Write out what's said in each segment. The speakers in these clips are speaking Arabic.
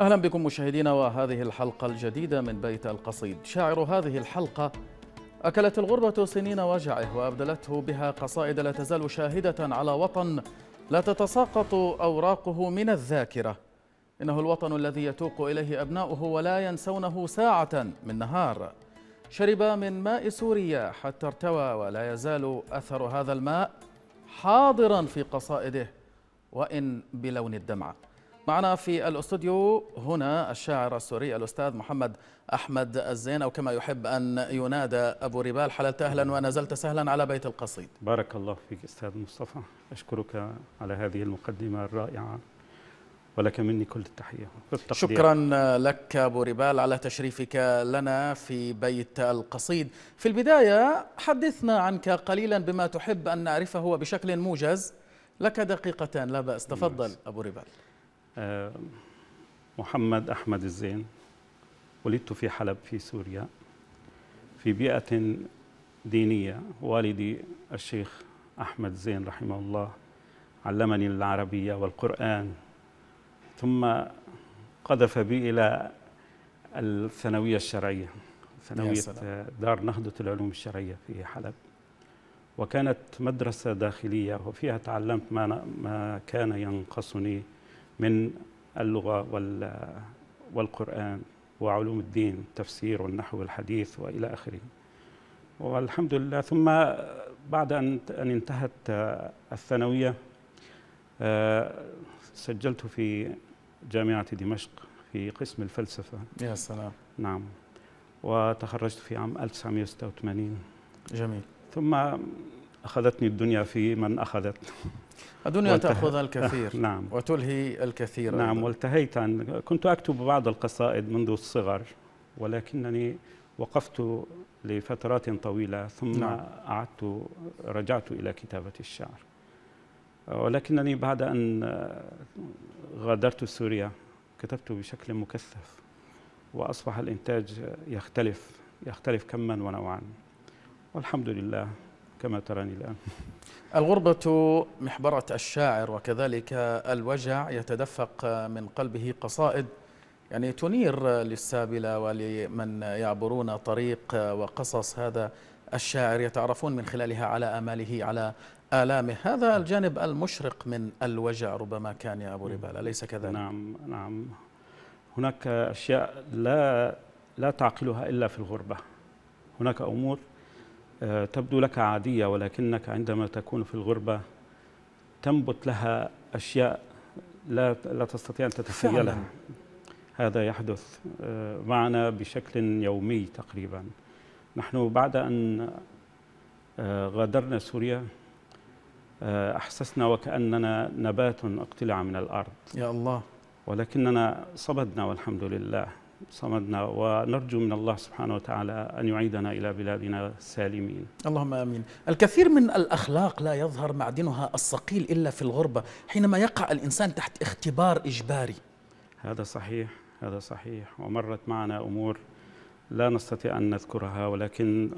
أهلا بكم مشاهدينا وهذه الحلقة الجديدة من بيت القصيد. شاعر هذه الحلقة أكلت الغربة سنين وجعه وأبدلته بها قصائد لا تزال شاهدة على وطن لا تتساقط أوراقه من الذاكرة. إنه الوطن الذي يتوق إليه أبناؤه ولا ينسونه ساعة من نهار. شرب من ماء سوريا حتى ارتوى ولا يزال أثر هذا الماء حاضرا في قصائده وإن بلون الدمعة معنا في الاستوديو هنا الشاعر السوري الأستاذ محمد أحمد الزين أو كما يحب أن ينادى أبو ربال. حللت أهلا ونزلت سهلا على بيت القصيد. بارك الله فيك أستاذ مصطفى. أشكرك على هذه المقدمة الرائعة ولك مني كل التحية. شكرا لك أبو ربال على تشريفك لنا في بيت القصيد. في البداية حدثنا عنك قليلا بما تحب أن نعرفه بشكل موجز لك دقيقتان. لا بأس. تفضل أبو ربال. محمد أحمد الزين. ولدت في حلب في سوريا في بيئة دينية. والدي الشيخ أحمد زين رحمه الله علمني العربية والقرآن ثم قذف بي إلى الثانوية الشرعية ثانوية دار نهضة العلوم الشرعية في حلب. وكانت مدرسة داخلية وفيها تعلمت ما, ما كان ينقصني من اللغة والقرآن وعلوم الدين التفسير والنحو والحديث وإلى آخره. والحمد لله. ثم بعد أن انتهت الثانوية آه، سجلت في جامعة دمشق في قسم الفلسفة. يا سلام. نعم. وتخرجت في عام 1986 جميل. ثم أخذتني الدنيا في من أخذت. الدنيا تأخذ الكثير. نعم. وتلهي الكثير نعم أيضا. والتهيت عن كنت أكتب بعض القصائد منذ الصغر ولكنني وقفت لفترات طويلة ثم نعم. أعدت رجعت إلى كتابة الشعر. ولكنني بعد أن غادرت سوريا كتبت بشكل مكثف وأصبح الإنتاج يختلف يختلف كما ونوعا. والحمد لله. كما تراني الآن. الغربة محبرة الشاعر وكذلك الوجع يتدفق من قلبه قصائد يعني تنير للسابلة ولمن يعبرون طريق وقصص هذا الشاعر يتعرفون من خلالها على آماله على آلامه. هذا الجانب المشرق من الوجع ربما كان يا أبو ربال أليس كذلك؟ نعم نعم. هناك أشياء لا لا تعقلها إلا في الغربة. هناك أمور تبدو لك عادية ولكنك عندما تكون في الغربة تنبت لها أشياء لا لا تستطيع أن تتخيلها. هذا يحدث آه، معنا بشكل يومي تقريبا. نحن بعد أن آه، غادرنا سوريا أحسسنا وكأننا نبات اقتلع من الأرض. يا الله. ولكننا صمدنا والحمد لله. صمدنا ونرجو من الله سبحانه وتعالى أن يعيدنا إلى بلادنا سالمين اللهم آمين. الكثير من الأخلاق لا يظهر معدنها الصقيل إلا في الغربة حينما يقع الإنسان تحت اختبار إجباري. هذا صحيح هذا صحيح. ومرت معنا أمور لا نستطيع أن نذكرها ولكن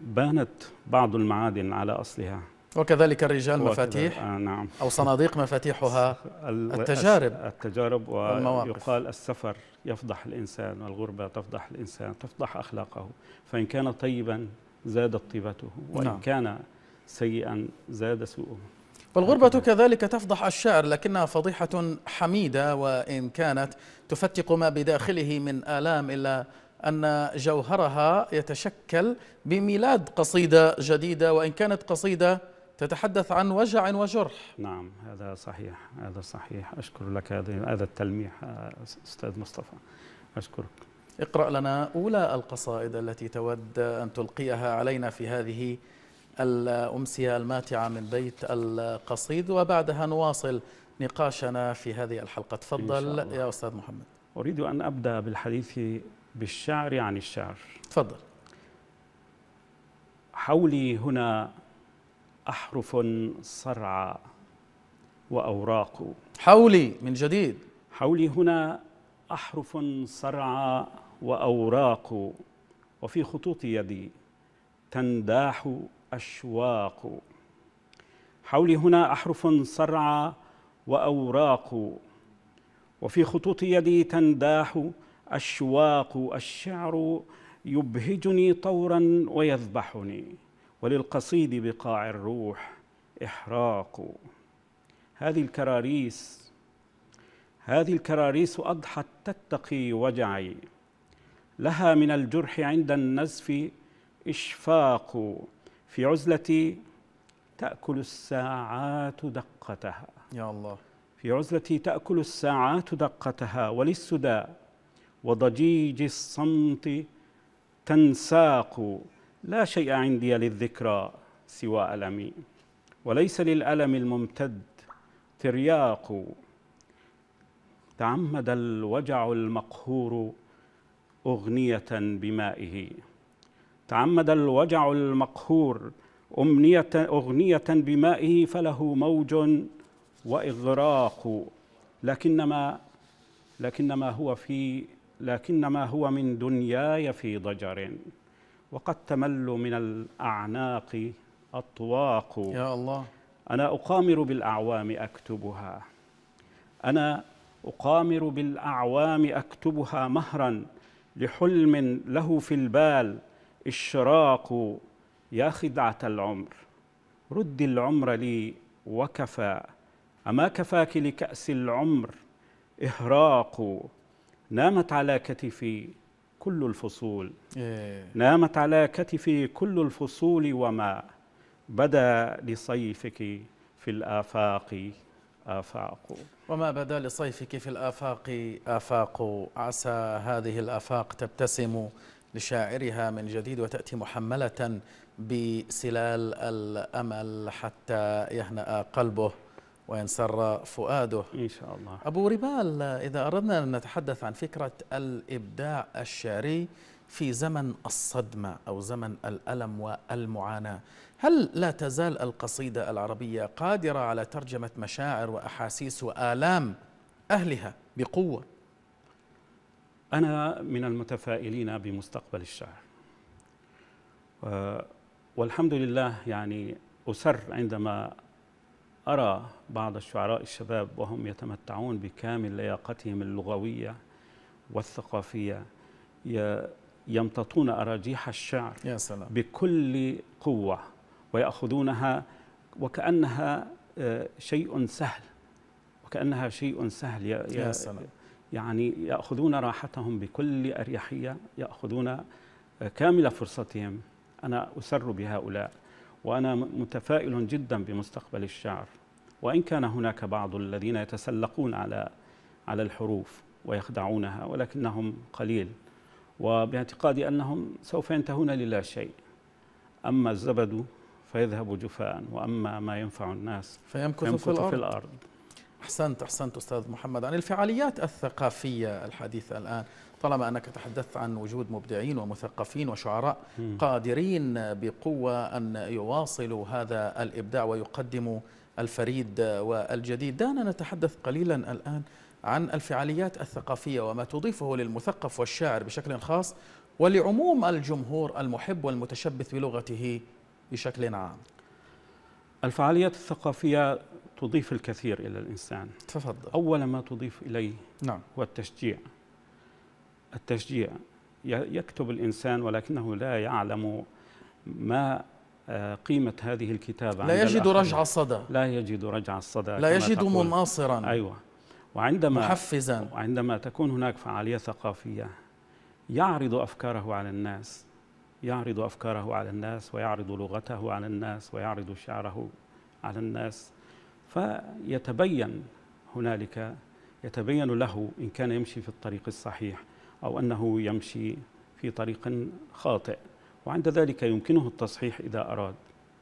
بانت بعض المعادن على أصلها. وكذلك الرجال مفاتيح آه نعم. أو صناديق مفاتيحها. التجارب. التجارب ويقال السفر يفضح الإنسان والغربة تفضح الإنسان تفضح أخلاقه. فإن كان طيبا زادت طيبته وإن نعم. كان سيئا زاد سوءه. والغربة كذلك تفضح الشعر لكنها فضيحة حميدة وإن كانت تفتق ما بداخله من آلام إلا أن جوهرها يتشكل بميلاد قصيدة جديدة وإن كانت قصيدة تتحدث عن وجع وجرح. نعم هذا صحيح هذا صحيح. أشكر لك هذا التلميح أستاذ مصطفى. أشكرك. اقرأ لنا أولى القصائد التي تود أن تلقيها علينا في هذه الأمسية الماتعة من بيت القصيد وبعدها نواصل نقاشنا في هذه الحلقة. تفضل يا أستاذ محمد. أريد أن أبدأ بالحديث بالشعر عن الشعر. تفضل. حولي هنا أحرف صرعى وأوراق. حولي من جديد. حولي هنا أحرف صرعى وأوراق وفي خطوط يدي تنداح أشواق. حولي هنا أحرف صرعى وأوراق وفي خطوط يدي تنداح أشواق. الشعر يبهجني طورا ويذبحني. وللقصيد بقاع الروح إحراق. هذه الكراريس هذه الكراريس أضحت تتقي وجعي. لها من الجرح عند النزف إشفاق. في عزلتي تأكل الساعات دقتها. يا الله. في عزلتي تأكل الساعات دقتها. وللسدى وضجيج الصمت تنساق. لا شيء عندي للذكرى سوى ألمي وليس للألم الممتد ترياق. تعمد الوجع المقهور أغنية بمائه. تعمد الوجع المقهور أمنية أغنية بمائه فله موج وإغراق. لكنما لكنما هو في لكنما هو من دنياي في ضجر. وقد تمل من الأعناق أطواق. يا الله. أنا أقامر بالأعوام أكتبها. أنا أقامر بالأعوام أكتبها مهرا لحلم له في البال. إشراق يا خدعة العمر رد العمر لي وكفى. أما كفاك لكأس العمر؟ إهراق نامت على كتفي. كل الفصول. إيه. نامت على كتفي كل الفصول وما بدا لصيفك في الآفاق آفاق. وما بدا لصيفك في الآفاق آفاق. عسى هذه الآفاق تبتسم لشاعرها من جديد وتأتي محملة بسلال الأمل حتى يهنأ قلبه. وينسر فؤاده. إن شاء الله. أبو ربال إذا أردنا أن نتحدث عن فكرة الإبداع الشعري في زمن الصدمة أو زمن الألم والمعاناة هل لا تزال القصيدة العربية قادرة على ترجمة مشاعر وأحاسيس وآلام أهلها بقوة؟ أنا من المتفائلين بمستقبل الشعر. والحمد لله يعني أسر عندما أرى بعض الشعراء الشباب وهم يتمتعون بكامل لياقتهم اللغوية والثقافية يمتطون أراجيح الشعر يا سلام. بكل قوة ويأخذونها وكأنها آه، شيء سهل وكأنها شيء سهل يا سلام. يعني يأخذون راحتهم بكل أريحية يأخذون آه، كامل فرصتهم أنا أسر بهؤلاء وأنا متفائل جدا بمستقبل الشعر وإن كان هناك بعض الذين يتسلقون على على الحروف ويخدعونها ولكنهم قليل وباعتقادي أنهم سوف ينتهون للا شيء. أما الزبد فيذهب جفاء وأما ما ينفع الناس فيمكث, يمكث في, الأرض. في الأرض. أحسنت أحسنت أستاذ محمد. عن الفعاليات الثقافية الحديثة الآن طالما أنك تحدثت عن وجود مبدعين ومثقفين وشعراء قادرين بقوة أن يواصلوا هذا الإبداع ويقدموا الفريد والجديد. دعنا نتحدث قليلا الآن عن الفعاليات الثقافية وما تضيفه للمثقف والشاعر بشكل خاص ولعموم الجمهور المحب والمتشبث بلغته بشكل عام. الفعاليات الثقافية تضيف الكثير إلى الإنسان. تفضل. أول ما تضيف إليه نعم. هو التشجيع. التشجيع يكتب الإنسان ولكنه لا يعلم ما قيمة هذه الكتابة لا يجد رجع الصدى. لا يجد رجع الصدى لا يجد مناصرا. أيوة. وعندما محفزا. وعندما تكون هناك فعالية ثقافية يعرض أفكاره على الناس يعرض أفكاره على الناس ويعرض لغته على الناس ويعرض شعره على الناس. فيتبين هنالك يتبين له إن كان يمشي في الطريق الصحيح أو أنه يمشي في طريق خاطئ. وعند ذلك يمكنه التصحيح إذا أراد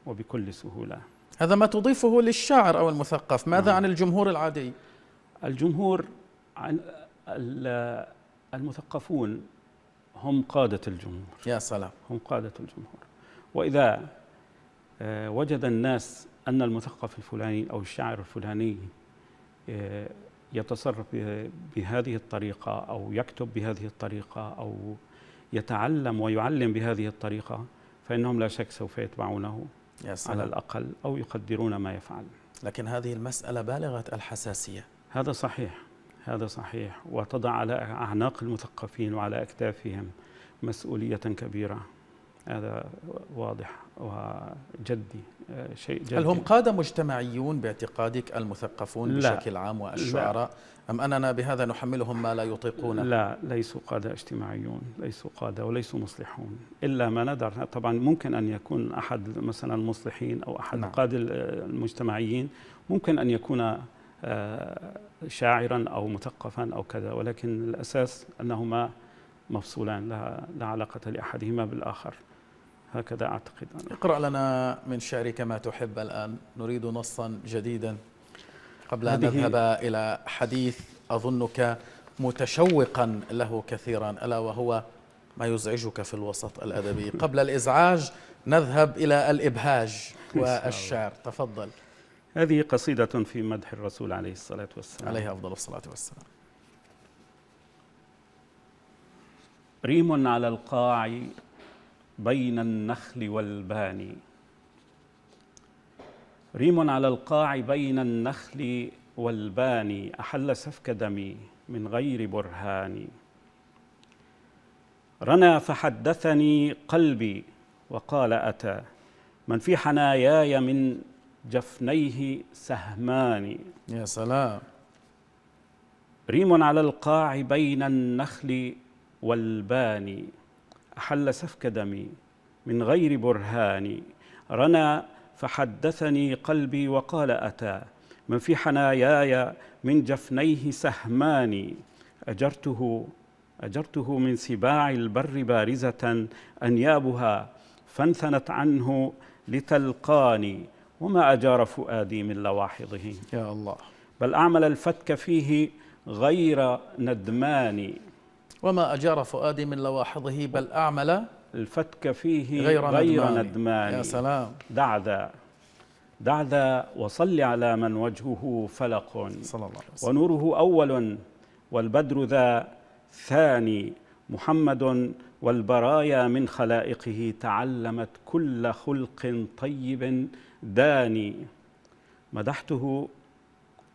وبكل سهولة. هذا ما تضيفه للشاعر أو المثقف. ماذا نعم. عن الجمهور العادي؟ الجمهور عن المثقفون هم قادة الجمهور. يا سلام. هم قادة الجمهور. وإذا آه، وجد الناس أن المثقف الفلاني أو الشاعر الفلاني آه، يتصرف بهذه الطريقة أو يكتب بهذه الطريقة أو يتعلم ويعلم بهذه الطريقة فإنهم لا شك سوف يتبعونه يا سلام. على الأقل أو يقدرون ما يفعل. لكن هذه المسألة بالغة الحساسية. هذا صحيح هذا صحيح. وتضع على أعناق المثقفين وعلى أكتافهم مسؤولية كبيرة. هذا واضح وجدي. شيء جدي هل هم قادة مجتمعيون باعتقادك المثقفون لا. بشكل عام والشعراء؟ أم أننا بهذا نحملهم ما لا يطيقون؟ لا ليسوا قادة اجتماعيون ليسوا قادة وليسوا مصلحون. إلا ما ندر. طبعا ممكن أن يكون أحد مثلا المصلحين أو أحد نعم. قادة المجتمعيين ممكن أن يكون آه، شاعرا أو مثقفا أو كذا ولكن الأساس أنهما مفصولان لا, لا علاقة لأحدهما بالآخر. هكذا أعتقد أنا. اقرأ لنا من شعرك ما تحب الآن. نريد نصا جديدا قبل أن نذهب إلى حديث أظنك متشوقا له كثيرا. ألا وهو ما يزعجك في الوسط الأدبي. قبل الإزعاج نذهب إلى الإبهاج والشعر. تفضل. هذه قصيدة في مدح الرسول عليه الصلاة والسلام. عليه أفضل الصلاة والسلام. ريم على القاع بين النخل والبان ريم على القاع بين النخل والبان أحل سفك دمي من غير برهان. رنا فحدثني قلبي وقال أتى من في حناياي من جفنيه سهمان. يا سلام. ريم على القاع بين النخل والبان أحل سفك دمي من غير برهان. رنا فحدثني قلبي وقال أتى. من في حناياي من جفنيه سهمان. أجرته أجرته من سباع البر بارزة أنيابها فانثنت عنه لتلقاني وما أجار فؤادي من لواحظه. يا الله. بل أعمل الفتك فيه غير ندمان. وما أجار فؤادي من لواحظه بل أعمل الفتك فيه غير, غير ندمان. يا سلام. دع ذا دع ذا وصل على من وجهه فلق. صلى الله عليه وسلم. ونوره أول والبدر ذا ثاني. محمد والبرايا من خلائقه تعلمت كل خلق طيب داني. مدحته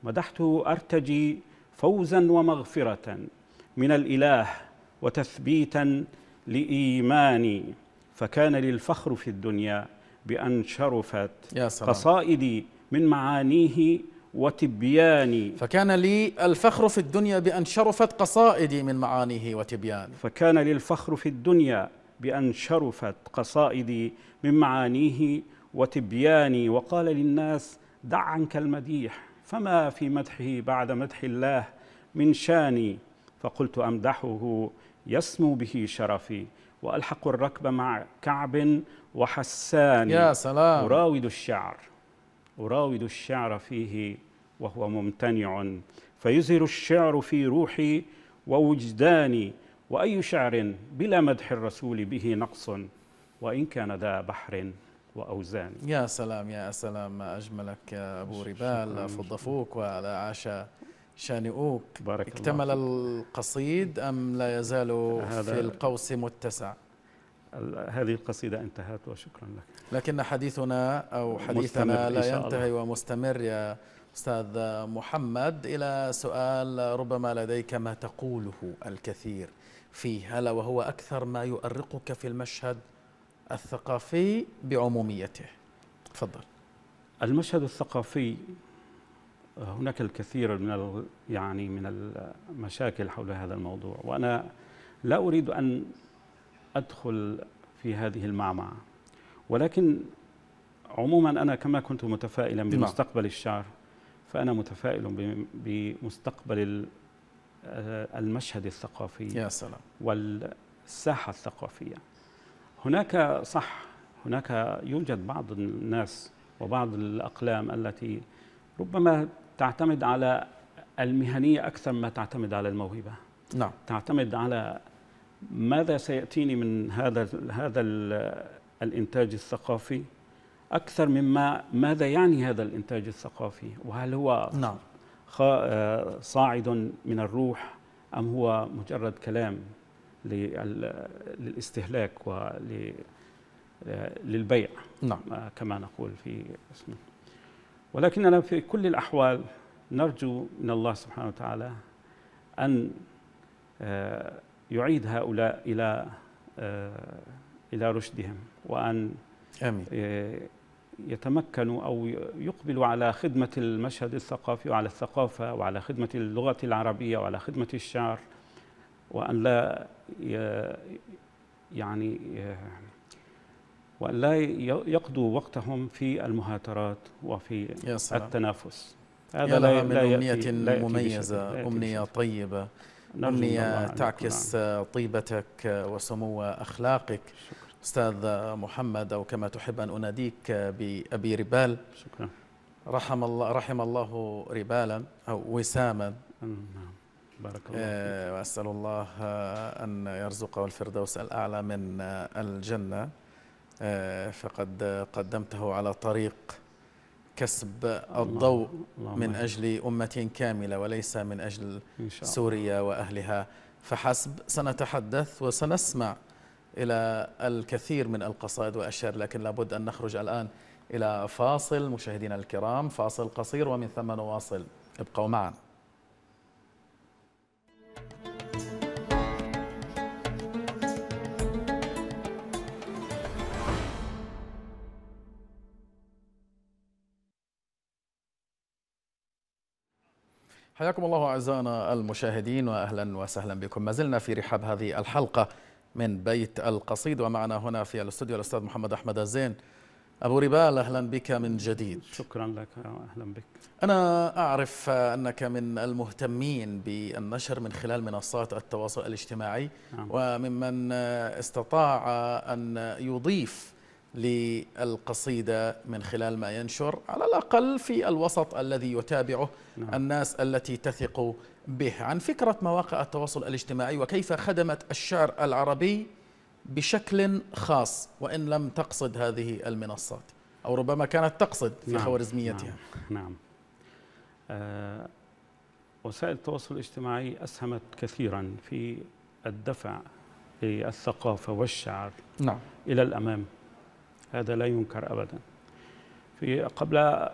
مدحته أرتجي فوزا ومغفرة. من الإله وتثبيتا لإيماني فكان لي الفخر في الدنيا بأن شرفت يا سلام. قصائدي من معانيه وتبياني. فكان لي الفخر في الدنيا بأن شرفت قصائدي من معانيه وتبياني. فكان لي الفخر في الدنيا بأن شرفت قصائدي من معانيه وتبياني. وقال للناس دع عنك المديح فما في مدحه بعد مدح الله من شاني. فقلت أمدحه يسمو به شرفي وألحق الركب مع كعب وحسان يا سلام. أراود الشعر أراود الشعر فيه وهو ممتنع فيزهر الشعر في روحي ووجداني وأي شعر بلا مدح الرسول به نقص وإن كان ذا بحر وأوزان. يا سلام يا سلام ما أجملك يا أبو ربال. فضفوك وعلى عاشا شانئوك بارك اكتمل الله. القصيد أم لا يزال في القوس متسع؟ هذه القصيدة انتهت وشكرا لك. لكن حديثنا أو حديثنا لا ينتهي ومستمر يا أستاذ محمد إلى سؤال ربما لديك ما تقوله الكثير فيه هلا وهو أكثر ما يؤرقك في المشهد الثقافي بعموميته. تفضل. المشهد الثقافي هناك الكثير من يعني من المشاكل حول هذا الموضوع وأنا لا أريد أن أدخل في هذه المعمعة. ولكن عموما أنا كما كنت متفائلا نعم. بمستقبل الشعر فأنا متفائل بمستقبل المشهد الثقافي يا سلام. والساحة الثقافية. هناك صح هناك يوجد بعض الناس وبعض الأقلام التي ربما تعتمد على المهنية أكثر ما تعتمد على الموهبة. نعم. تعتمد على ماذا سيأتيني من هذا هذا الإنتاج الثقافي أكثر مما ماذا يعني هذا الإنتاج الثقافي؟ وهل هو نعم. آه، صاعد من الروح أم هو مجرد كلام للاستهلاك وللبيع نعم. كما نقول في اسمه. ولكننا في كل الأحوال نرجو من الله سبحانه وتعالى أن آه، يعيد هؤلاء إلى آه، إلى رشدهم وأن آمين. آه، يتمكنوا أو يقبلوا على خدمة المشهد الثقافي وعلى الثقافة وعلى خدمة اللغة العربية وعلى خدمة الشعر وأن لا يعني وأن لا يقضوا وقتهم في المهاترات وفي يا سلام. التنافس. يا لها من أمنية لا يأتي مميزة لا أمنية. طيبة. أمنية تعكس طيبتك وسمو أخلاقك. يكون- أستاذ محمد أو كما تحب أن أناديك بأبي ربال. شكرا. رحم الله رحم الله ربالا أو وساما. نعم. بارك الله فيك. آه، وأسأل الله أن يرزقه الفردوس الأعلى من الجنة. فقد قدمته على طريق كسب الضوء من. أجل أمة كاملة وليس من أجل سوريا وأهلها. فحسب سنتحدث وسنسمع إلى الكثير من القصائد والأشعار لكن لابد أن نخرج الآن إلى فاصل. مشاهدينا الكرام فاصل قصير ومن ثم نواصل. ابقوا معنا. حياكم الله أعزائنا المشاهدين وأهلا وسهلا بكم. ما زلنا في رحاب هذه الحلقة من بيت القصيد ومعنا هنا في الاستوديو الأستاذ محمد أحمد الزين. أبو ربال أهلا بك من جديد. شكرا لك أهلا بك. أنا أعرف أنك من المهتمين بالنشر من خلال منصات التواصل الاجتماعي نعم. وممن استطاع أن يضيف للقصيدة من خلال ما ينشر على الأقل في الوسط الذي يتابعه نعم. الناس التي تثق به عن فكرة مواقع التواصل الاجتماعي وكيف خدمت الشعر العربي بشكل خاص وإن لم تقصد هذه المنصات أو ربما كانت تقصد في نعم. خوارزميتها نعم, نعم. آه وسائل التواصل الاجتماعي أسهمت كثيرا في الدفع للثقافة والشعر نعم إلى الأمام هذا لا ينكر أبدا. في قبل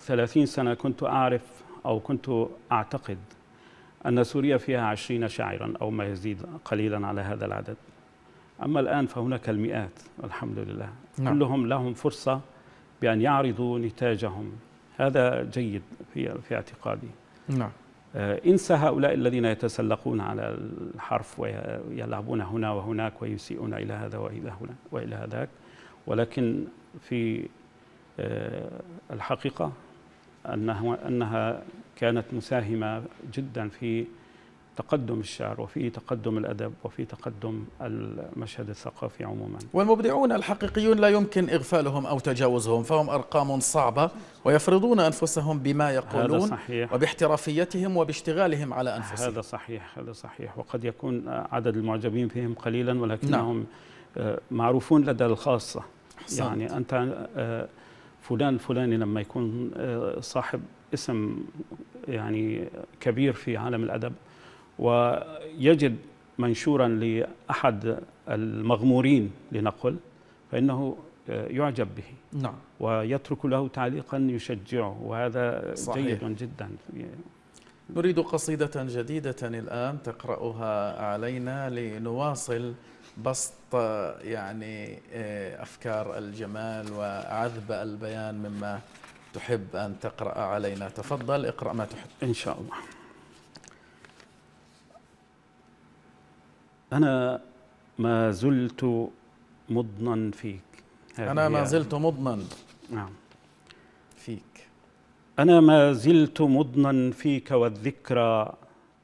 ثلاثين سنة كنت أعرف أو كنت أعتقد أن سوريا فيها عشرين شاعرا أو ما يزيد قليلا على هذا العدد. أما الآن فهناك المئات والحمد لله. نعم. كلهم لهم فرصة بأن يعرضوا نتاجهم. هذا جيد في في اعتقادي. نعم. آه، انسى هؤلاء الذين يتسلقون على الحرف ويلعبون هنا وهناك ويسيئون إلى هذا وإلى هنا وإلى هذاك ولكن في آه، الحقيقة أنها أنها كانت مساهمة جدا في تقدم الشعر وفي تقدم الأدب وفي تقدم المشهد الثقافي عموما. والمبدعون الحقيقيون لا يمكن إغفالهم أو تجاوزهم فهم أرقام صعبة ويفرضون أنفسهم بما هذا يقولون صحيح. وباحترافيتهم وباشتغالهم على أنفسهم. هذا صحيح هذا صحيح. وقد يكون عدد المعجبين فيهم قليلا ولكنهم نعم. معروفون لدى الخاصة أحسنت. يعني أنت آه، فلان الفلاني لما يكون آه، صاحب اسم يعني كبير في عالم الأدب ويجد منشورا لأحد المغمورين لنقل فإنه آه، يعجب به نعم ويترك له تعليقا يشجعه وهذا صحيح. جيد جدا نريد قصيدة جديدة الآن تقرأها علينا لنواصل بسط يعني آه، أفكار الجمال وعذب البيان مما تحب أن تقرأ علينا. تفضل اقرأ ما تحب. إن شاء الله. أنا ما زلت مضنا فيك. أنا ما زلت مضمن نعم. فيك. أنا ما زلت مضنا فيك والذكرى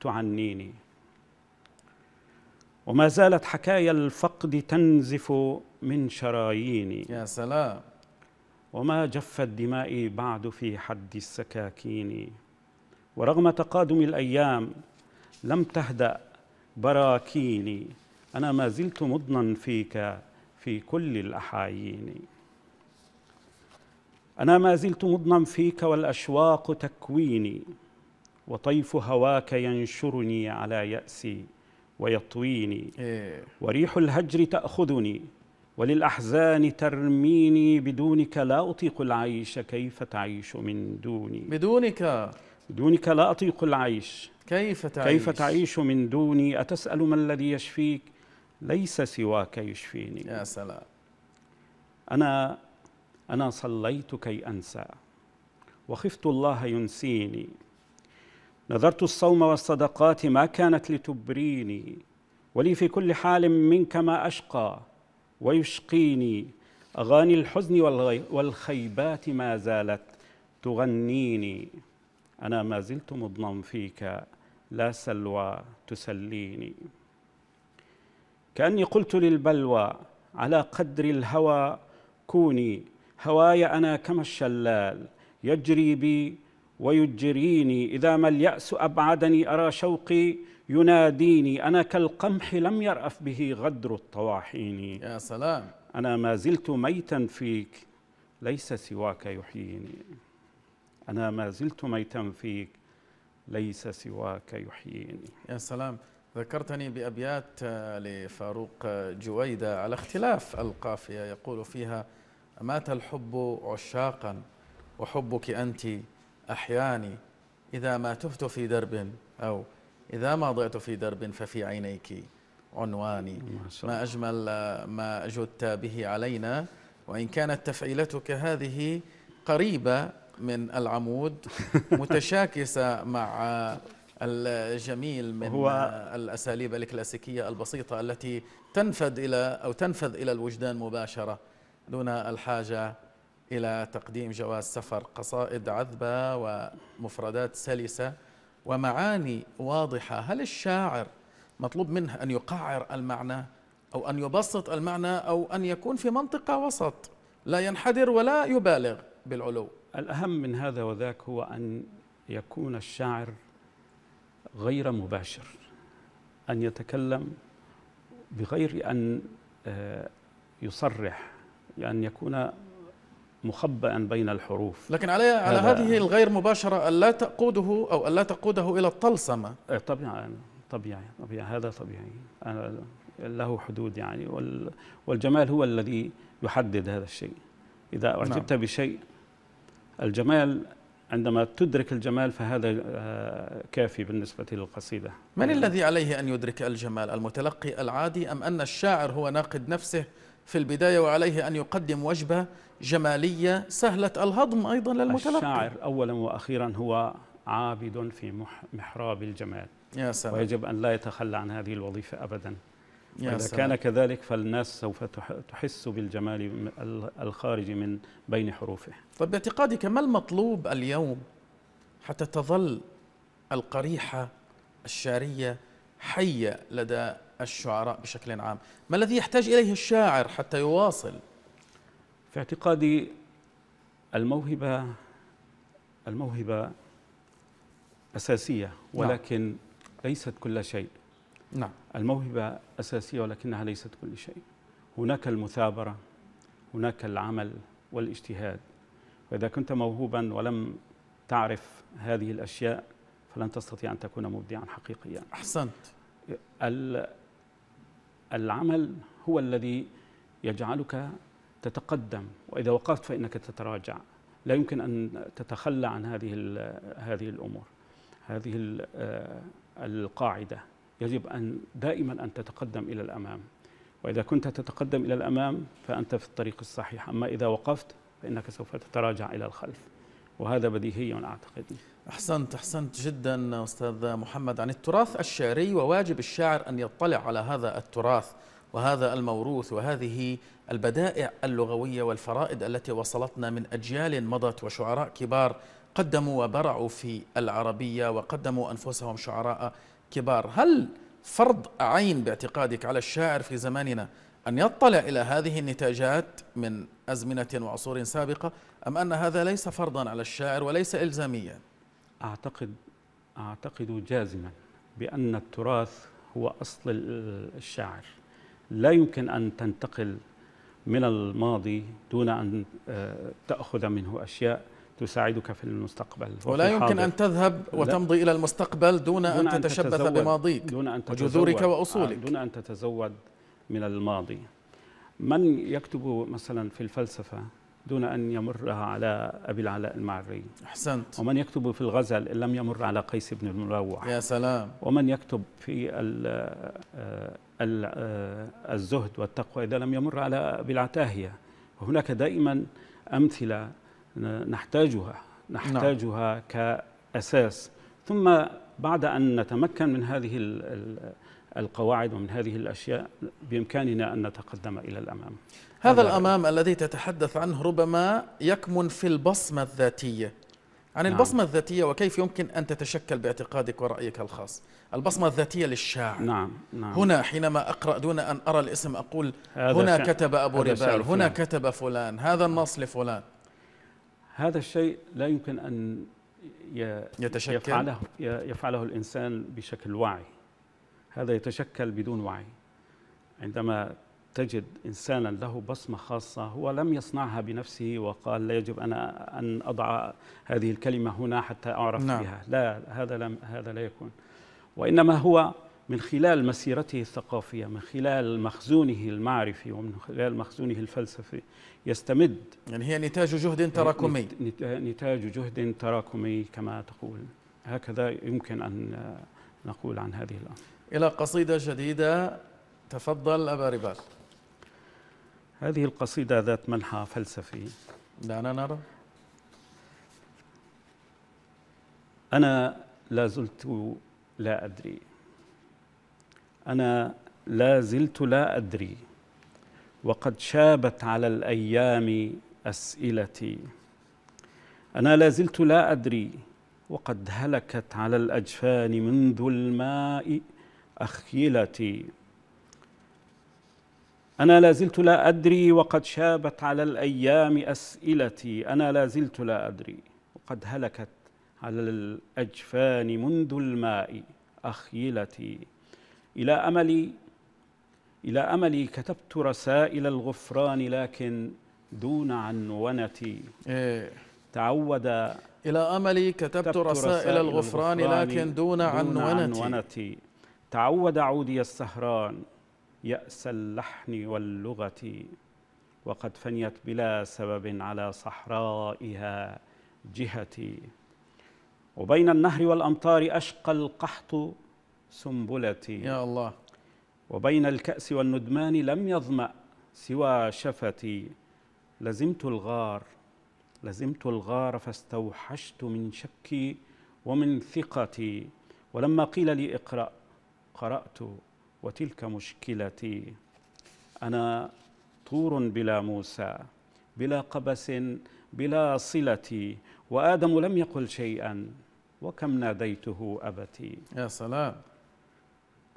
تعنيني. وما زالت حكايا الفقد تنزف من شراييني. يا سلام. وما جفت دمائي بعد في حد السكاكين. ورغم تقادم الأيام لم تهدأ براكيني أنا ما زلت مضنا فيك في كل الأحايين. أنا ما زلت مضنا فيك والأشواق تكويني. وطيف هواك ينشرني على يأسي. ويطويني. إيه. وريح الهجر تأخذني وللأحزان ترميني بدونك لا أطيق العيش كيف تعيش من دوني؟ بدونك. بدونك لا أطيق العيش كيف تعيش؟ كيف تعيش من دوني؟ أتسأل ما الذي يشفيك؟ ليس سواك يشفيني. يا سلام. أنا أنا صليت كي أنسى وخفت الله ينسيني. نذرت الصوم والصدقات ما كانت لتبريني ولي في كل حال منك ما أشقى ويشقيني. أغاني الحزن والخيبات ما زالت تغنيني. أنا ما زلت مضنا فيك لا سلوى تسليني. كأني قلت للبلوى على قدر الهوى كوني. هواي أنا كما الشلال يجري بي ويجريني إذا ما اليأس أبعدني أرى شوقي يناديني أنا كالقمح لم يرأف به غدر الطواحين. يا سلام. أنا ما زلت ميتا فيك ليس سواك يحييني. أنا ما زلت ميتا فيك ليس سواك يحييني. يا سلام. ذكرتني بأبيات لفاروق جويدة على اختلاف القافية يقول فيها مات الحب عشاقا وحبك أنت أحياني إذا ما تفت في درب أو إذا ما ضعت في درب ففي عينيك عنواني. ما أجمل ما جدت به علينا. وإن كانت تفعيلتك هذه قريبة من العمود متشاكسة مع الجميل من هو الأساليب الكلاسيكية البسيطة التي تنفذ إلى أو تنفذ إلى الوجدان مباشرة دون الحاجة إلى تقديم جواز سفر قصائد عذبة ومفردات سلسة ومعاني واضحة. هل الشاعر مطلوب منه أن يقعر المعنى أو أن يبسط المعنى أو أن يكون في منطقة وسط؟ لا ينحدر ولا يبالغ بالعلو. الأهم من هذا وذاك هو أن يكون الشاعر غير مباشر أن يتكلم بغير أن آه، يصرح أن يكون مخبئا بين الحروف. لكن على على هذه الغير مباشرة ألا تقوده أو ألا تقوده إلى الطلسمة. آه، طبيعي طبيعي طبيعي هذا طبيعي. له حدود يعني والجمال هو الذي يحدد هذا الشيء. إذا أعجبت نعم. بشيء الجمال عندما تدرك الجمال فهذا آه، كافي بالنسبة للقصيدة. من الذي عليه أن يدرك الجمال؟ المتلقي العادي أم أن الشاعر هو ناقد نفسه في البداية وعليه أن يقدم وجبة جمالية سهلة الهضم أيضا للمتلقي الشاعر أولا وأخيرا هو عابد في محراب الجمال يا سلام. ويجب أن لا يتخلى عن هذه الوظيفة أبدا إذا سلام. كان كذلك فالناس سوف تحس بالجمال الخارج من بين حروفه طيب باعتقادك ما المطلوب اليوم حتى تظل القريحة الشعرية حية لدى الشعراء بشكل عام. ما الذي يحتاج إليه الشاعر حتى يواصل؟ في اعتقادي الموهبة الموهبة أساسية نعم. ولكن نعم. ليست كل شيء. نعم. الموهبة أساسية ولكنها ليست كل شيء. هناك المثابرة هناك العمل والاجتهاد. وإذا كنت موهوبا ولم تعرف هذه الأشياء فلن تستطيع أن تكون مبدعا حقيقيا. أحسنت. العمل هو الذي يجعلك تتقدم وإذا وقفت فإنك تتراجع. لا يمكن أن تتخلى عن هذه هذه الأمور هذه آه، القاعدة. يجب أن دائما أن تتقدم إلى الأمام. وإذا كنت تتقدم إلى الأمام فأنت في الطريق الصحيح. أما إذا وقفت فإنك سوف تتراجع إلى الخلف. وهذا بديهي أعتقد. أحسنت أحسنت جدا أستاذ محمد. عن التراث الشعري وواجب الشاعر أن يطلع على هذا التراث وهذا الموروث وهذه البدائع اللغوية والفرائد التي وصلتنا من أجيال مضت وشعراء كبار قدموا وبرعوا في العربية وقدموا أنفسهم شعراء كبار. هل فرض عين باعتقادك على الشاعر في زماننا أن يطلع إلى هذه النتاجات من أزمنة وعصور سابقة؟ أم أن هذا ليس فرضا على الشاعر وليس إلزاميا؟ أعتقد أعتقد جازما بأن التراث هو أصل الشاعر. لا يمكن أن تنتقل من الماضي دون أن آه، تأخذ منه أشياء تساعدك في المستقبل. ولا يمكن أن تذهب وتمضي إلى المستقبل دون, دون أن تتشبث بماضيك دون أن وجذورك وأصولك. دون أن تتزود من الماضي. من يكتب مثلا في الفلسفة؟ دون أن يمرها على أبي العلاء المعري. أحسنت. ومن يكتب في الغزل إن لم يمر على قيس بن الملوح. يا سلام. ومن يكتب في ال ال الزهد والتقوى إذا لم يمر على أبي العتاهية. وهناك دائما أمثلة نحتاجها نحتاجها كأساس. ثم بعد أن نتمكن من هذه القواعد ومن هذه الأشياء بإمكاننا أن نتقدم إلى الأمام. هذا الأمام الذي تتحدث عنه ربما يكمن في البصمة الذاتية. عن نعم. البصمة الذاتية وكيف يمكن أن تتشكل باعتقادك ورأيك الخاص. البصمة الذاتية للشاعر. نعم. نعم. هنا حينما أقرأ دون أن أرى الاسم أقول هنا كتب أبو ربال هنا كتب فلان هذا النص لفلان. هذا الشيء لا يمكن أن يتشكل. يفعله, يفعله الإنسان بشكل واعي. هذا يتشكل بدون وعي. عندما تجد إنسانا له بصمة خاصة هو لم يصنعها بنفسه وقال لا يجب أنا أن أضع هذه الكلمة هنا حتى أعرف نعم. بها لا هذا لم هذا لا يكون. وإنما هو من خلال مسيرته الثقافية من خلال مخزونه المعرفي ومن خلال مخزونه الفلسفي يستمد. يعني هي نتاج جهد تراكمي. نتاج جهد تراكمي كما تقول. هكذا يمكن أن نقول عن هذه الأمر إلى قصيدة جديدة. تفضل أبا ربال هذه القصيدة ذات منحى فلسفي. دعنا نرى. أنا لا زلت لا أدري. أنا لا زلت لا أدري. وقد شابت على الأيام أسئلتي. أنا لا زلت لا أدري. وقد هلكت على الأجفان منذ الماء أخيلتي. أنا لا زلت لا أدري وقد شابت على الأيام أسئلتي. أنا لا زلت لا أدري. وقد هلكت على الأجفان منذ الماء. أخيلتي. إلى أملي إلى أملي كتبت رسائل الغفران لكن دون عنونتي. إيه. تعود إلى أملي كتبت, كتبت رسائل, رسائل الغفران, الغفران لكن دون, دون عنونتي, عنونتي. تعود عودي السهران. يأس اللحن واللغة وقد فنيت بلا سبب على صحرائها جهتي. وبين النهر والأمطار أشقى القحط سنبلتي. يا الله. وبين الكأس والندمان لم يظمأ سوى شفتي. لزمت الغار لزمت الغار فاستوحشت من شكي ومن ثقتي. ولما قيل لي اقرأ قرأت وتلك مشكلتي. أنا طور بلا موسى بلا قبس بلا صلة وآدم لم يقل شيئا وكم ناديته أبتي. يا سلام.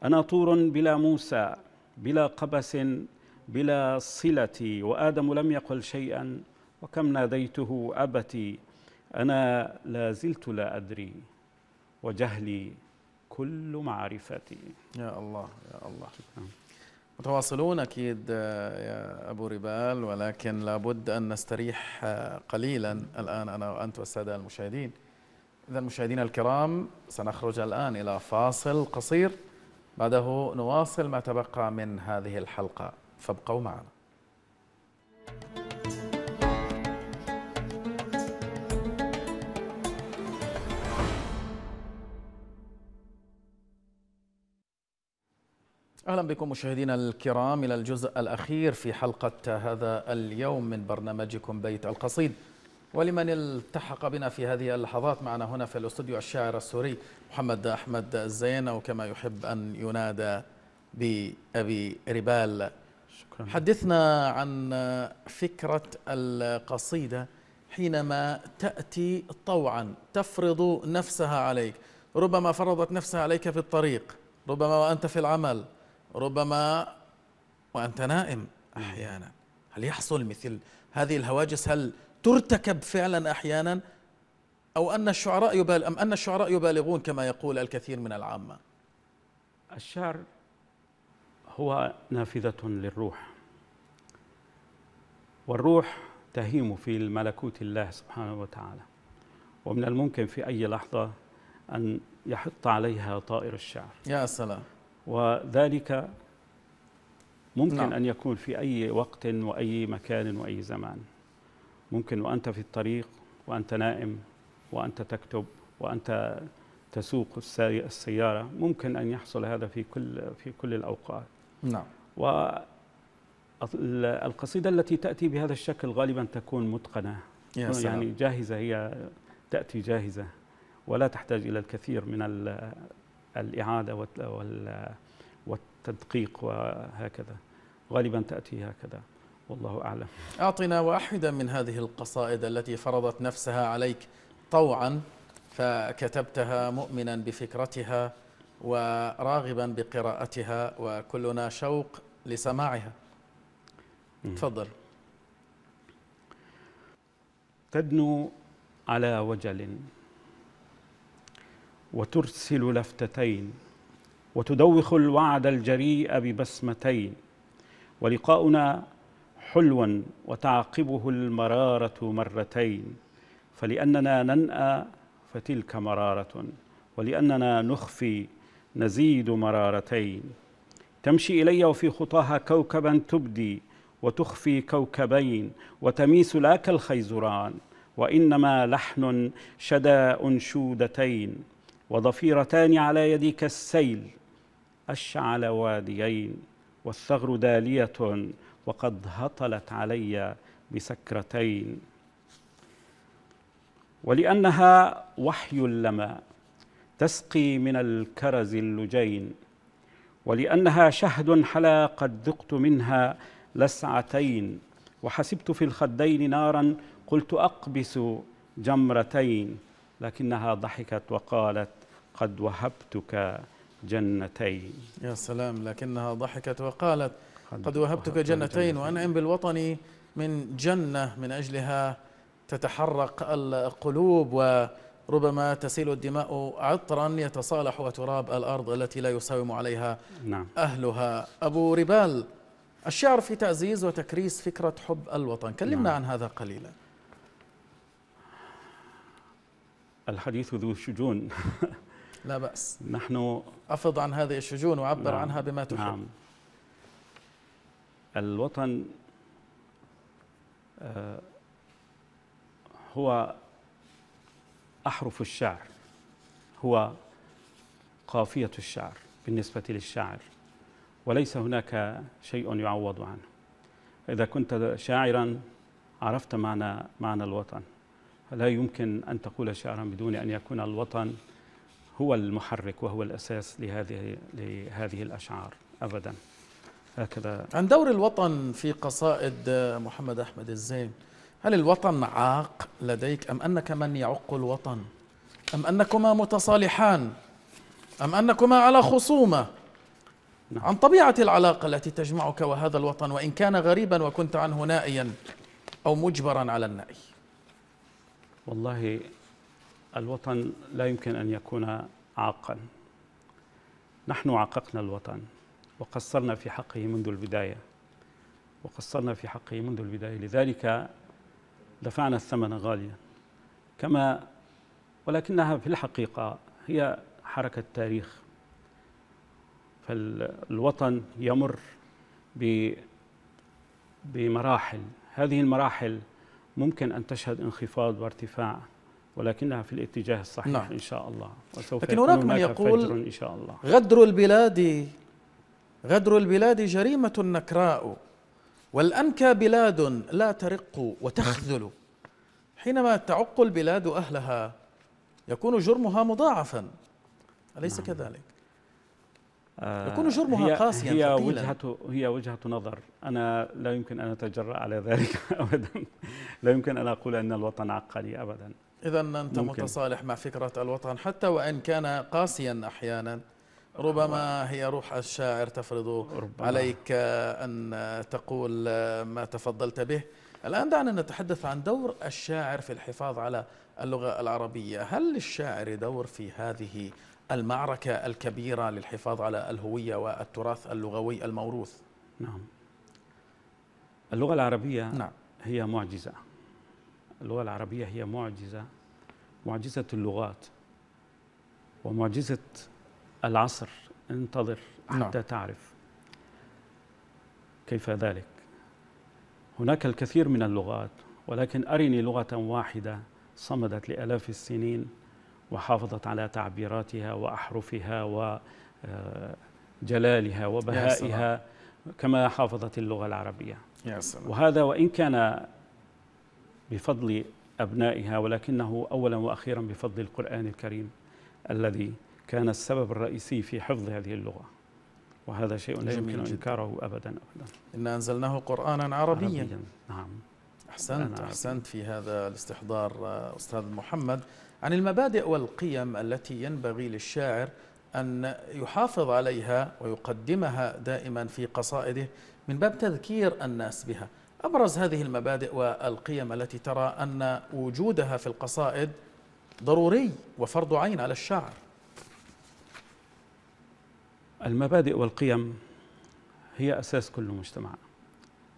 أنا طور بلا موسى بلا قبس بلا صلة وآدم لم يقل شيئا وكم ناديته أبتي. أنا لا زلت لا أدري وجهلي كل معرفتي. يا الله يا الله. متواصلون أكيد يا أبو ربال ولكن لابد أن نستريح قليلا الآن أنا وأنت والسادة المشاهدين. إذا مشاهدينا الكرام سنخرج الآن إلى فاصل قصير. بعده نواصل ما تبقى من هذه الحلقة. فابقوا معنا. أهلا بكم مشاهدينا الكرام إلى الجزء الأخير في حلقة هذا اليوم من برنامجكم بيت القصيد. ولمن التحق بنا في هذه اللحظات معنا هنا في الاستوديو الشاعر السوري محمد أحمد الزين أو كما يحب أن ينادى بأبي ربال. شكرا. حدثنا عن فكرة القصيدة حينما تأتي طوعا تفرض نفسها عليك. ربما فرضت نفسها عليك في الطريق ربما وأنت في العمل. ربما وأنت نائم أحيانا. هل يحصل مثل هذه الهواجس؟ هل ترتكب فعلا أحيانا؟ أو أن الشعراء يبالغ أم أن الشعراء يبالغون كما يقول الكثير من العامة؟ الشعر هو نافذة للروح. والروح تهيم في الملكوت الله سبحانه وتعالى. ومن الممكن في أي لحظة أن يحط عليها طائر الشعر. يا سلام. وذلك ممكن نعم. أن يكون في أي وقت وأي مكان وأي زمان. ممكن وأنت في الطريق وأنت نائم وأنت تكتب وأنت تسوق السيارة. ممكن أن يحصل هذا في كل في كل الأوقات. نعم. والقصيدة التي تأتي بهذا الشكل غالبا تكون متقنة. يا سلام. يعني جاهزة هي تأتي جاهزة. ولا تحتاج إلى الكثير من الإعادة والتدقيق وهكذا. غالبا تأتي هكذا. والله أعلم. أعطنا واحدة من هذه القصائد التي فرضت نفسها عليك طوعا فكتبتها مؤمنا بفكرتها وراغبا بقراءتها وكلنا شوق لسماعها. تفضل. تدنو على وجل. وترسل لفتتين وتدوخ الوعد الجريء ببسمتين ولقاؤنا حلو وتعقبه المرارة مرتين فلأننا ننأى فتلك مرارة ولأننا نخفي نزيد مرارتين تمشي إلي وفي خطاها كوكبا تبدي وتخفي كوكبين وتميس لا كالخيزران وإنما لحن شدى أنشودتين وضفيرتان على يدي كالسيل أشعل واديين والثغر دالية وقد هطلت علي بسكرتين. ولأنها وحي لما تسقي من الكرز اللجين ولأنها شهد حلا قد ذقت منها لسعتين وحسبت في الخدين نارا قلت أقبس جمرتين. لكنها ضحكت وقالت قد وهبتك جنتين. يا سلام لكنها ضحكت وقالت قد وهبتك جنتين. وأنعم بالوطن من جنة من أجلها تتحرق القلوب وربما تسيل الدماء عطرا يتصالح وتراب الأرض التي لا يساوم عليها نعم. أهلها. أبو ربال الشعر في تعزيز وتكريس فكرة حب الوطن. كلمنا نعم. عن هذا قليلا. الحديث ذو شجون. لا بأس. نحن أفض عن هذه الشجون وعبر نعم. عنها بما تحب. نعم. الوطن آه هو أحرف الشعر هو قافية الشعر بالنسبة للشاعر وليس هناك شيء يعوض عنه. إذا كنت شاعرا عرفت معنى معنى الوطن. لا يمكن أن تقول شعرا بدون أن يكون الوطن هو المحرك وهو الأساس لهذه لهذه الأشعار أبدا. هكذا. عن دور الوطن في قصائد محمد أحمد الزين هل الوطن عاق لديك أم أنك من يعق الوطن؟ أم أنكما متصالحان؟ أم أنكما على خصومة؟ نعم. عن طبيعة العلاقة التي تجمعك وهذا الوطن وإن كان غريبا وكنت عنه نائيا أو مجبرا على النأي. والله الوطن لا يمكن أن يكون عاقا. نحن عققنا الوطن وقصرنا في حقه منذ البداية وقصرنا في حقه منذ البداية. لذلك دفعنا الثمن غاليا. كما ولكنها في الحقيقة هي حركة تاريخ. فالوطن يمر بمراحل. هذه المراحل ممكن أن تشهد انخفاض وارتفاع ولكنها في الاتجاه الصحيح نعم. إن شاء الله وسوف لكن هناك من يقول إن شاء الله غدر البلاد غدر البلاد جريمة نكراء والأنكى بلاد لا ترق وتخذل حينما تعق البلاد أهلها يكون جرمها مضاعفا أليس نعم. كذلك؟ آه، يكون جرمها هي قاسيا هي وجهة هي وجهة نظر. أنا لا يمكن أن أتجرأ على ذلك أبدا. لا يمكن أن أقول أن الوطن عقلي أبدا. إذا أنت ممكن. متصالح مع فكرة الوطن حتى وإن كان قاسيا أحيانا. ربما هي روح الشاعر تفرض ربما. عليك أن تقول ما تفضلت به. الآن دعنا نتحدث عن دور الشاعر في الحفاظ على اللغة العربية. هل للشاعر دور في هذه المعركة الكبيرة للحفاظ على الهوية والتراث اللغوي الموروث. نعم. اللغة العربية نعم. هي معجزة. اللغة العربية هي معجزة معجزة اللغات ومعجزة العصر. انتظر حتى نعم. تعرف كيف ذلك. هناك الكثير من اللغات ولكن أرني لغة واحدة صمدت لآلاف السنين. وحافظت على تعبيراتها وأحرفها وجلالها وبهائها كما حافظت اللغة العربية. يا سلام. وهذا وإن كان بفضل أبنائها ولكنه أولا وأخيرا بفضل القرآن الكريم الذي كان السبب الرئيسي في حفظ هذه اللغة. وهذا شيء لا يمكن إنكاره أبدا أبدا. إن أنزلناه قرآنا عربيا, عربيا. نعم. أحسنت أحسنت في هذا الاستحضار أستاذ محمد. عن المبادئ والقيم التي ينبغي للشاعر أن يحافظ عليها ويقدمها دائما في قصائده من باب تذكير الناس بها. أبرز هذه المبادئ والقيم التي ترى أن وجودها في القصائد ضروري وفرض عين على الشاعر. المبادئ والقيم هي أساس كل مجتمع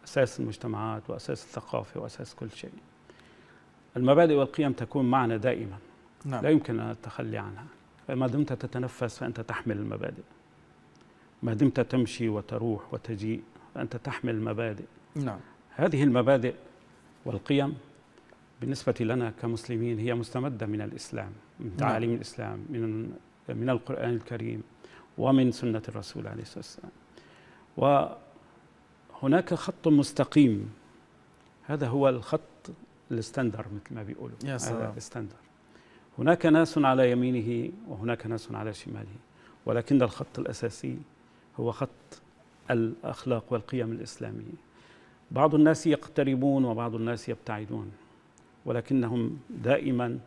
أساس المجتمعات وأساس الثقافة وأساس كل شيء. المبادئ والقيم تكون معنا دائما. نعم. لا يمكن أن نتخلي عنها ما دمت تتنفس فأنت تحمل المبادئ ما دمت تمشي وتروح وتجيء فأنت تحمل المبادئ نعم. هذه المبادئ والقيم بالنسبة لنا كمسلمين هي مستمدة من الإسلام من نعم. تعاليم نعم. الإسلام من من القرآن الكريم ومن سنة الرسول عليه الصلاة والسلام وهناك خط مستقيم هذا هو الخط ال standard مثل ما بيقولوا يا سلام. هذا ال standard هناك ناس على يمينه وهناك ناس على شماله ولكن الخط الأساسي هو خط الأخلاق والقيم الإسلامية. بعض الناس يقتربون وبعض الناس يبتعدون ولكنهم دائما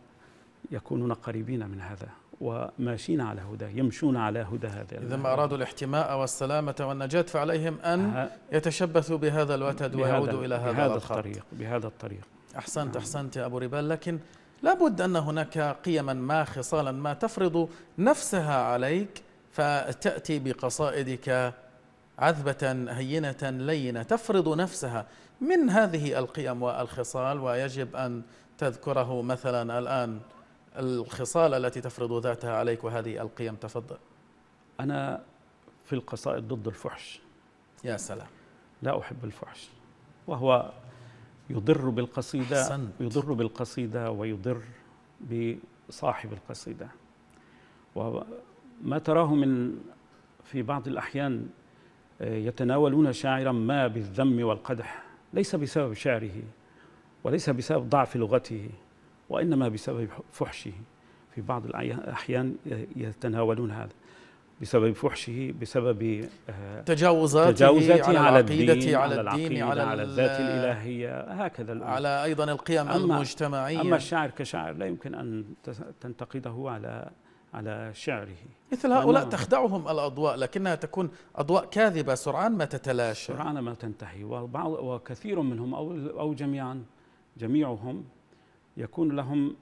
يكونون قريبين من هذا وماشيين على هداه يمشون على هدى هذا إذا ما أرادوا الاحتماء والسلامة والنجاة فعليهم أن يتشبثوا بهذا الوتد ويعودوا إلى هذا, بهذا الطريق بهذا الطريق. أحسنت أحسنت يا أبو ربال. لكن لابد أن هناك قيما ما خصالا ما تفرض نفسها عليك فتأتي بقصائدك عذبة هينة لينة تفرض نفسها. من هذه القيم والخصال ويجب أن تذكره مثلا الآن الخصال التي تفرض ذاتها عليك وهذه القيم. تفضل. أنا في القصائد ضد الفحش. يا سلام. لا أحب الفحش وهو يضر بالقصيدة حسنت. يضر بالقصيدة ويضر بصاحب القصيدة. وما تراه من في بعض الأحيان آه، يتناولون شاعرا ما بالذم والقدح ليس بسبب شعره وليس بسبب ضعف لغته وإنما بسبب فحشه. في بعض الأحيان يتناولون هذا. بسبب فحشه بسبب آه، تجاوزاته, تجاوزاته على, الدين على الدين على, على الذات الإلهية هكذا الأمر. على أيضا القيم أما المجتمعية. أما الشاعر كشاعر لا يمكن أن تنتقده على على شعره. مثل هؤلاء تخدعهم الأضواء لكنها تكون أضواء كاذبة سرعان ما تتلاشى. سرعان ما تنتهي. وبعض وكثير منهم أو أو جميعا جميعهم يكون لهم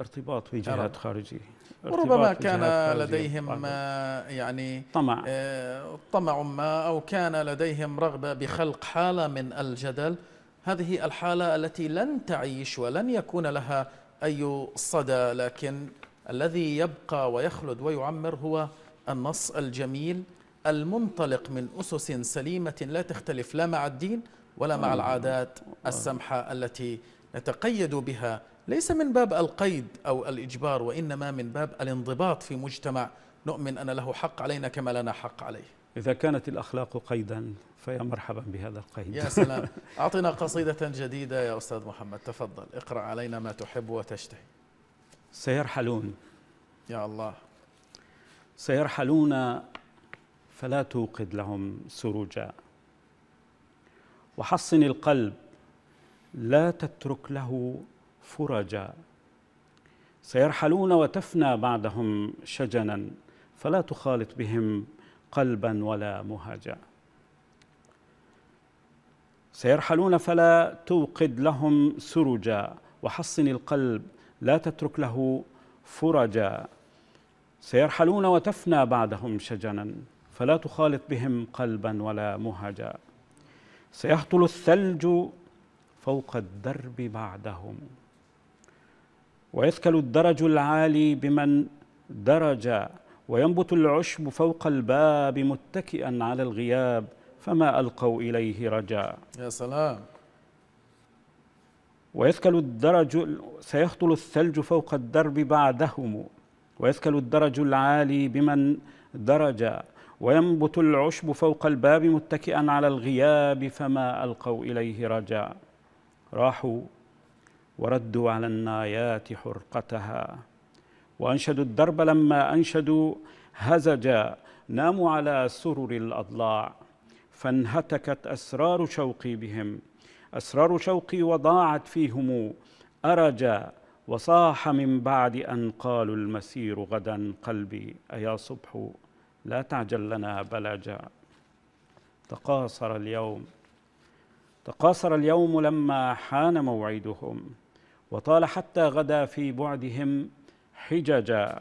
ارتباط بجهات خارجية. وربما كان لديهم يعني طمع. آه، طمع ما أو كان لديهم رغبة بخلق حالة من الجدل. هذه الحالة التي لن تعيش ولن يكون لها أي صدى لكن الذي يبقى ويخلد ويعمر هو النص الجميل المنطلق من أسس سليمة لا تختلف لا مع الدين ولا مع العادات السمحة التي نتقيد بها ليس من باب القيد أو الإجبار وإنما من باب الانضباط في مجتمع. نؤمن أن له حق علينا كما لنا حق عليه. إذا كانت الأخلاق قيدا فيا مرحبا بهذا القيد. يا سلام، أعطنا قصيدة جديدة يا أستاذ محمد. تفضل. اقرأ علينا ما تحب وتشتهي. سيرحلون. يا الله. سيرحلون فلا توقد لهم سروجا. وحصن القلب لا تترك له فرجا. سيرحلون وتفنى بعدهم شجنا فلا تخالط بهم قلبا ولا مهجا سيرحلون فلا توقد لهم سرجا وحصن القلب لا تترك له فرجا. سيرحلون وتفنى بعدهم شجنا فلا تخالط بهم قلبا ولا مهجا سيهطل الثلج فوق الدرب بعدهم. ويثكل الدرج العالي بمن درج وينبت العشب فوق الباب متكئا على الغياب فما ألقوا إليه رجاء. يا سلام. ويثكل الدرج سيهطل الثلج فوق الدرب بعدهم ويثكل الدرج العالي بمن درج وينبت العشب فوق الباب متكئا على الغياب فما ألقوا إليه رجا راحوا وردوا على النايات حرقتها. وأنشدوا الدرب لما أنشدوا هزجا ناموا على سرر الأضلاع. فانهتكت أسرار شوقي بهم. أسرار شوقي وضاعت فيهم. أرجا وصاح من بعد أن قالوا المسير غدا قلبي. أيا صبح لا تعجل لنا بلجا. تقاصر اليوم. تقاصر اليوم لما حان موعدهم. وطال حتى غدا في بعدهم حججا.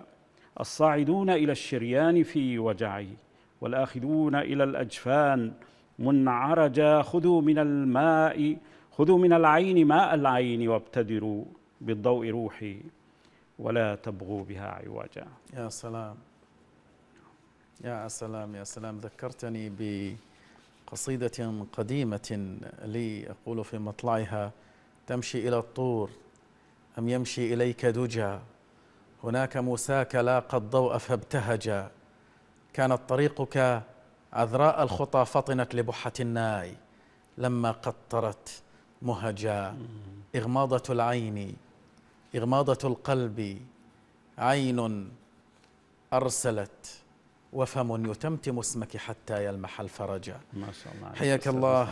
الصاعدون إلى الشريان في وجعي والآخذون إلى الأجفان. منعرجا خذوا من الماء خذوا من العين ماء العين وابتدروا بالضوء روحي. ولا تبغوا بها عوجا. يا سلام. يا سلام يا سلام. ذكرتني بقصيدة قديمة لي أقول في مطلعها تمشي إلى الطور. أم يمشي إليك دجى؟ هناك موساك لاقى الضوء فابتهجا. كانت طريقك عذراء الخطى فطنت لبحة الناي لما قطرت مهجا. إغماضة العين إغماضة القلب عين أرسلت. وفم يتمتم اسمك حتى يلمح الفرج. ما شاء الله حياك الله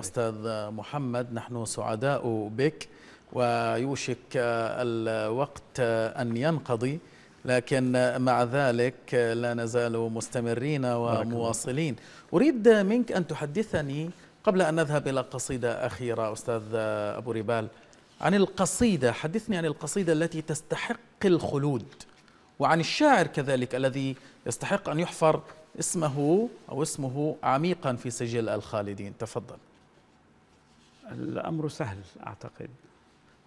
أستاذ محمد نحن سعداء بك. ويوشك الوقت أن ينقضي. لكن مع ذلك لا نزال مستمرين ومواصلين. أريد منك أن تحدثني قبل أن نذهب إلى قصيدة أخيرة أستاذ أبو ربال عن القصيدة. حدثني عن القصيدة التي تستحق الخلود وعن الشاعر كذلك الذي يستحق أن يحفر اسمه أو اسمه عميقا في سجل الخالدين. تفضل. الأمر سهل أعتقد.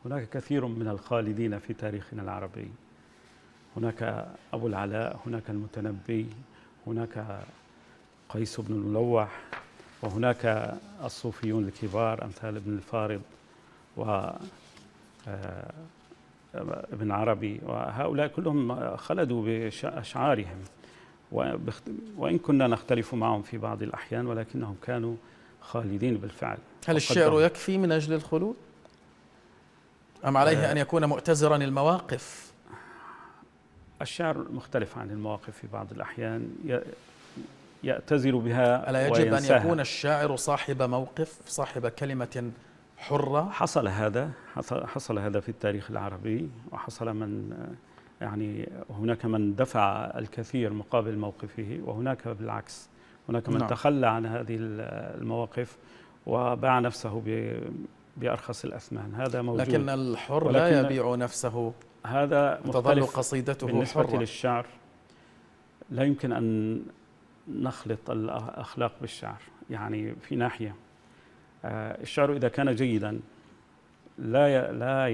هناك كثير من الخالدين في تاريخنا العربي. هناك أبو العلاء هناك المتنبي هناك قيس بن الملوح وهناك الصوفيون الكبار أمثال ابن الفارض و آه، ابن عربي. وهؤلاء كلهم خلدوا بأشعارهم. وإن كنا نختلف معهم في بعض الأحيان ولكنهم كانوا خالدين بالفعل. هل الشعر يكفي من أجل الخلود؟ أم عليه آه أن يكون مؤتزرا المواقف؟ الشعر مختلف عن المواقف في بعض الأحيان يأتزر بها ألا يجب وينساها. أن يكون الشاعر صاحب موقف صاحب كلمة حرة حصل هذا حصل هذا في التاريخ العربي وحصل من يعني هناك من دفع الكثير مقابل موقفه وهناك بالعكس هناك من نعم. تخلى عن هذه المواقف وباع نفسه بأرخص الأثمان. هذا موجود. لكن الحر لا يبيع نفسه. هذا تظل قصيدته بالنسبة حرة. للشعر. لا يمكن أن نخلط الأخلاق بالشعر. يعني في ناحية آه، الشعر إذا كان جيدا لا لا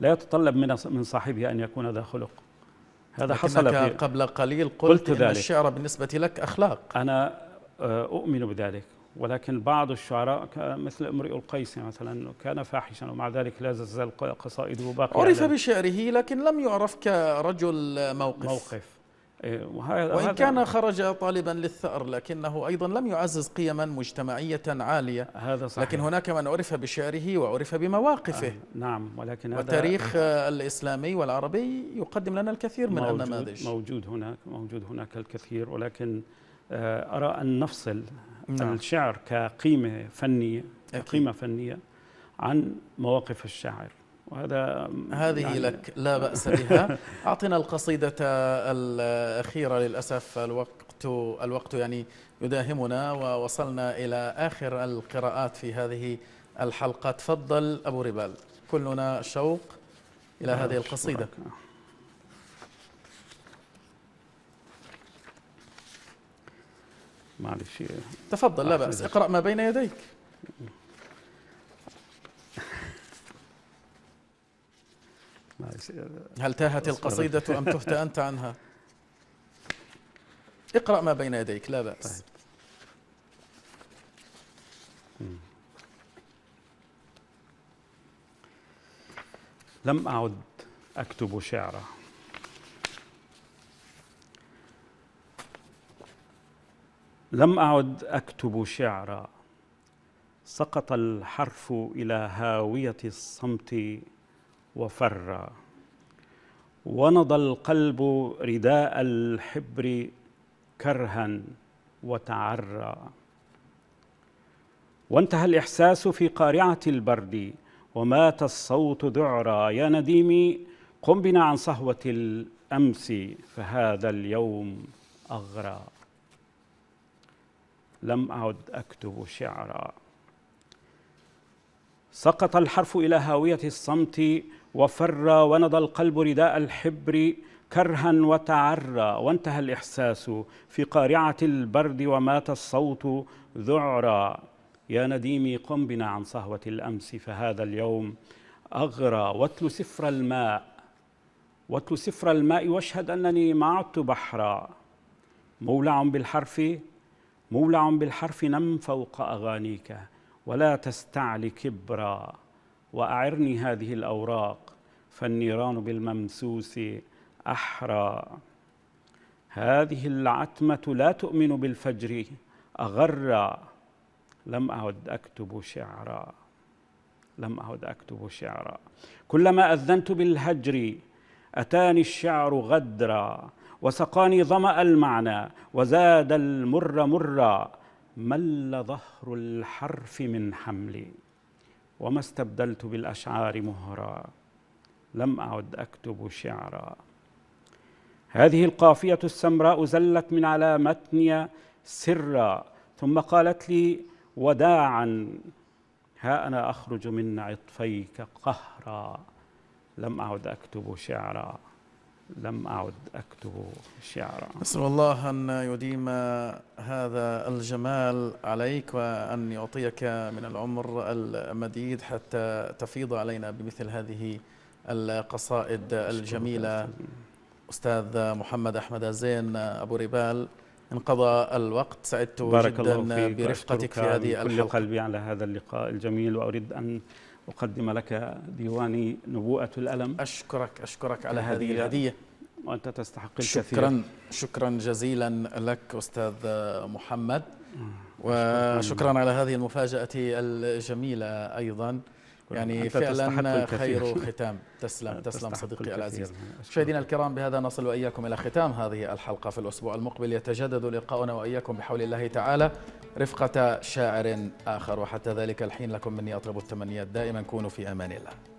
لا يتطلب من من صاحبه أن يكون ذا خلق. هذا حصل في قبل قليل قلت, قلت ذلك. الشعر بالنسبة لك أخلاق. أنا آه، أؤمن بذلك. ولكن بعض الشعراء مثل امرئ القيس مثلا كان فاحشا ومع ذلك لا تزال قصائده باقية عرف بشعره لكن لم يعرف كرجل موقف. موقف. إيه، وإن كان خرج طالبا للثأر لكنه أيضا لم يعزز قيما مجتمعية عالية. هذا صحيح. لكن هناك من عرف بشعره وعرف بمواقفه. آه نعم ولكن والتاريخ هذا الإسلامي والعربي يقدم لنا الكثير من موجود النماذج. موجود هناك موجود هناك الكثير ولكن آه أرى أن نفصل نعم. الشعر كقيمة فنية كقيمة فنية عن مواقف الشاعر. وهذا هذه يعني لك لا بأس بها. أعطنا القصيدة الأخيرة للأسف الوقت الوقت يعني يداهمنا ووصلنا إلى آخر القراءات في هذه الحلقة. تفضل أبو ربال. كلنا شوق إلى هذه القصيدة. معلش تفضل لا بأس. اقرأ ما بين يديك. هل تاهت القصيدة أم تهت أنت عنها؟ اقرأ ما بين يديك لا بأس. لم أعد أكتب شعرا. لم أعد أكتب شعرا. سقط الحرف إلى هاوية الصمت وفر ونض القلب رداء الحبر كرها وتعرى وانتهى الإحساس في قارعة البرد ومات الصوت ذعرا. يا نديمي قم بنا عن صهوة الأمس فهذا اليوم أغرى لم أعد أكتب شعرا. سقط الحرف إلى هاوية الصمت وفر ونضى القلب رداء الحبر كرها وتعرى وانتهى الإحساس في قارعة البرد ومات الصوت ذعرا. يا نديمي قم بنا عن صهوة الأمس فهذا اليوم أغرى. واتل سفر الماء واتل سفر الماء واشهد أنني ما عدت بحرا. مولع بالحرف مولع بالحرف نم فوق أغانيك ولا تستعل كبرا وأعرني هذه الأوراق فالنيران بالممسوس أحرى هذه العتمة لا تؤمن بالفجر أغرى لم أعد أكتب شعرا. لم أعد أكتب شعرا. كلما أذنت بالهجر أتاني الشعر غدرا. وسقاني ظمأ المعنى وزاد المر مرا مل ظهر الحرف من حملي وما استبدلت بالأشعار مهرا لم أعد أكتب شعرا. هذه القافية السمراء زلت من على متني سرا ثم قالت لي وداعا ها أنا أخرج من عطفيك قهرا لم أعد أكتب شعرا. لم أعد أكتب شعرا. نسأل الله أن يديم هذا الجمال عليك وأن يعطيك من العمر المديد حتى تفيض علينا بمثل هذه القصائد الجميلة. أستاذ محمد أحمد زين أبو ربال انقضى الوقت سعدت بارك جدا الله فيك برفقتك في هذه من كل الحلقة. قلبي على هذا اللقاء الجميل وأريد أن أقدم لك ديواني نبوءة الألم. أشكرك أشكرك على هذه هدية. الهدية. وأنت تستحق الكثير. شكرا شكرا جزيلا لك أستاذ محمد. وشكرا على هذه المفاجأة الجميلة أيضا. يعني فعلا. خير ختام تسلم تسلم صديقي. العزيز. مشاهدينا الكرام بهذا نصل وإياكم إلى ختام هذه الحلقة في الأسبوع المقبل. يتجدد لقاؤنا وإياكم بحول الله تعالى رفقة شاعر آخر. وحتى ذلك الحين لكم مني أطلب التمنيات. دائما كونوا في أمان الله.